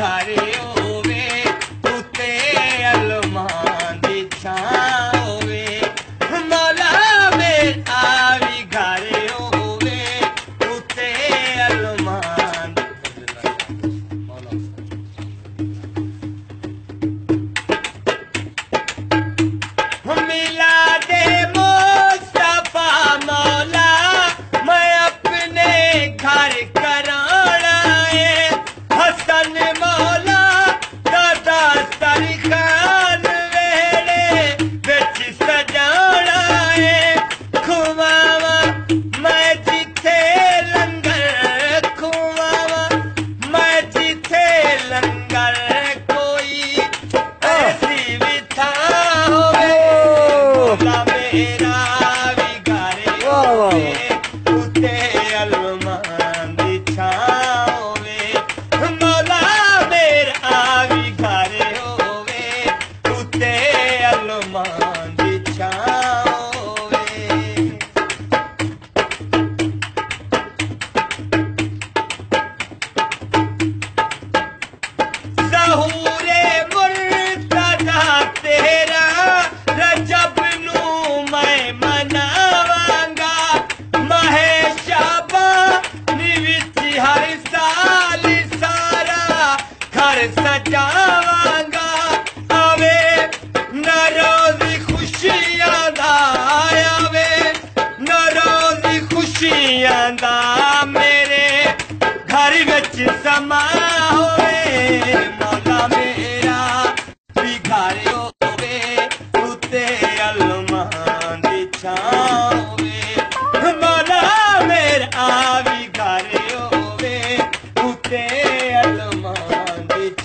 हरे ਵਾਹ ਵਾਹ ਉੱਤੇ ਅਲਮਾਂ ਦੀ ਛਾਂ ਹੋਵੇ, ਮੌਲਾ ਮੇਰਾ ਵੀ ਘਰ ਹੋਵੇ, ਉੱਤੇ ਅਲਮਾਂ ਦੀ ਛਾਂ घर सजावांगा। आवे न रोज खुशियाँ दा, आवे। खुशियाँ दा मेरे घर विच समा होवे। मेरा भी घर होवे